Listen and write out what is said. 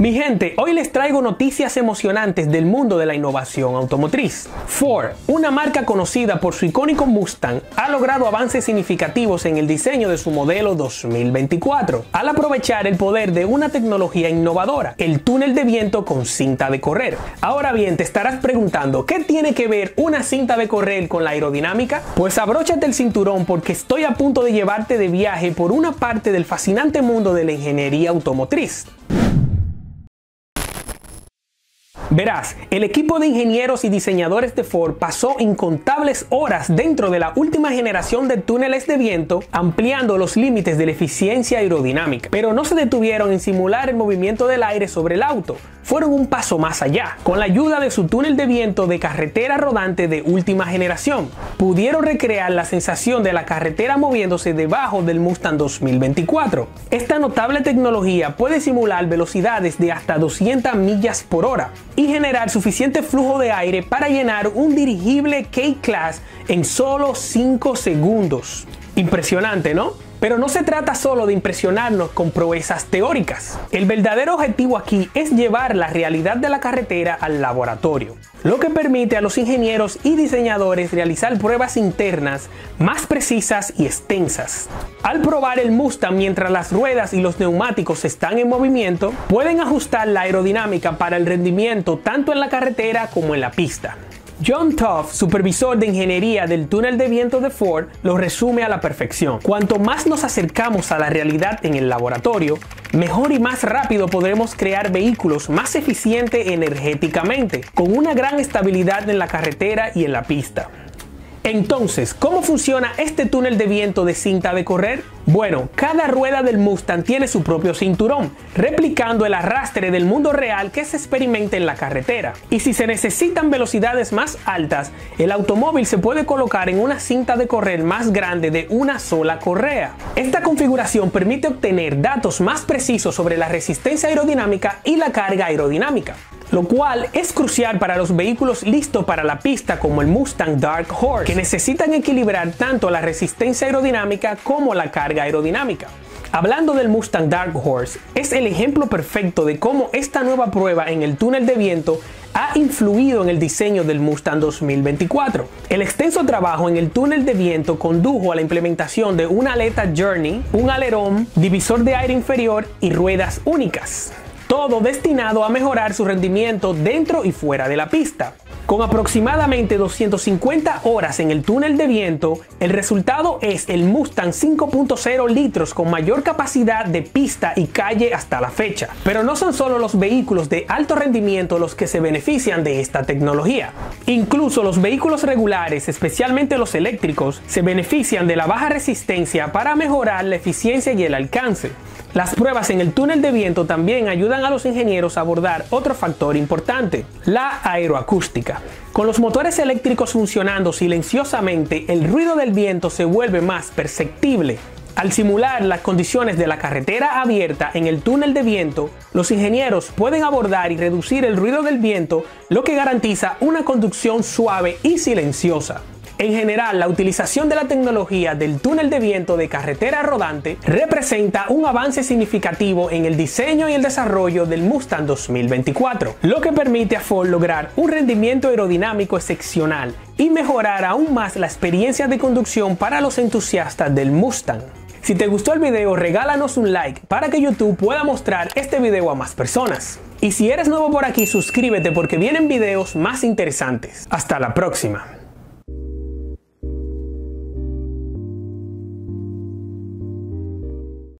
Mi gente, hoy les traigo noticias emocionantes del mundo de la innovación automotriz. Ford, una marca conocida por su icónico Mustang, ha logrado avances significativos en el diseño de su modelo 2024, al aprovechar el poder de una tecnología innovadora, el túnel de viento con cinta de correr. Ahora bien, te estarás preguntando, ¿qué tiene que ver una cinta de correr con la aerodinámica? Pues abróchate el cinturón porque estoy a punto de llevarte de viaje por una parte del fascinante mundo de la ingeniería automotriz. Verás, el equipo de ingenieros y diseñadores de Ford pasó incontables horas dentro de la última generación de túneles de viento, ampliando los límites de la eficiencia aerodinámica. Pero no se detuvieron en simular el movimiento del aire sobre el auto, fueron un paso más allá. Con la ayuda de su túnel de viento de carretera rodante de última generación, pudieron recrear la sensación de la carretera moviéndose debajo del Mustang 2024. Esta notable tecnología puede simular velocidades de hasta 200 millas por hora y generar suficiente flujo de aire para llenar un dirigible K-Class en solo 5 segundos. Impresionante, ¿no? Pero no se trata solo de impresionarnos con proezas teóricas. El verdadero objetivo aquí es llevar la realidad de la carretera al laboratorio, lo que permite a los ingenieros y diseñadores realizar pruebas internas más precisas y extensas. Al probar el Mustang mientras las ruedas y los neumáticos están en movimiento, pueden ajustar la aerodinámica para el rendimiento tanto en la carretera como en la pista. John Toff, supervisor de ingeniería del túnel de viento de Ford, lo resume a la perfección. Cuanto más nos acercamos a la realidad en el laboratorio, mejor y más rápido podremos crear vehículos más eficientes energéticamente, con una gran estabilidad en la carretera y en la pista. Entonces, ¿cómo funciona este túnel de viento de cinta de correr? Bueno, cada rueda del Mustang tiene su propio cinturón, replicando el arrastre del mundo real que se experimenta en la carretera. Y si se necesitan velocidades más altas, el automóvil se puede colocar en una cinta de correr más grande de una sola correa. Esta configuración permite obtener datos más precisos sobre la resistencia aerodinámica y la carga aerodinámica lo cual es crucial para los vehículos listos para la pista como el Mustang Dark Horse, que necesitan equilibrar tanto la resistencia aerodinámica como la carga aerodinámica. Hablando del Mustang Dark Horse, es el ejemplo perfecto de cómo esta nueva prueba en el túnel de viento ha influido en el diseño del Mustang 2024. El extenso trabajo en el túnel de viento condujo a la implementación de una aleta Journey, un alerón, divisor de aire inferior y ruedas únicas todo destinado a mejorar su rendimiento dentro y fuera de la pista. Con aproximadamente 250 horas en el túnel de viento, el resultado es el Mustang 5.0 litros con mayor capacidad de pista y calle hasta la fecha. Pero no son solo los vehículos de alto rendimiento los que se benefician de esta tecnología. Incluso los vehículos regulares, especialmente los eléctricos, se benefician de la baja resistencia para mejorar la eficiencia y el alcance. Las pruebas en el túnel de viento también ayudan a los ingenieros a abordar otro factor importante, la aeroacústica. Con los motores eléctricos funcionando silenciosamente, el ruido del viento se vuelve más perceptible. Al simular las condiciones de la carretera abierta en el túnel de viento, los ingenieros pueden abordar y reducir el ruido del viento, lo que garantiza una conducción suave y silenciosa. En general, la utilización de la tecnología del túnel de viento de carretera rodante representa un avance significativo en el diseño y el desarrollo del Mustang 2024, lo que permite a Ford lograr un rendimiento aerodinámico excepcional y mejorar aún más la experiencia de conducción para los entusiastas del Mustang. Si te gustó el video, regálanos un like para que YouTube pueda mostrar este video a más personas. Y si eres nuevo por aquí, suscríbete porque vienen videos más interesantes. Hasta la próxima.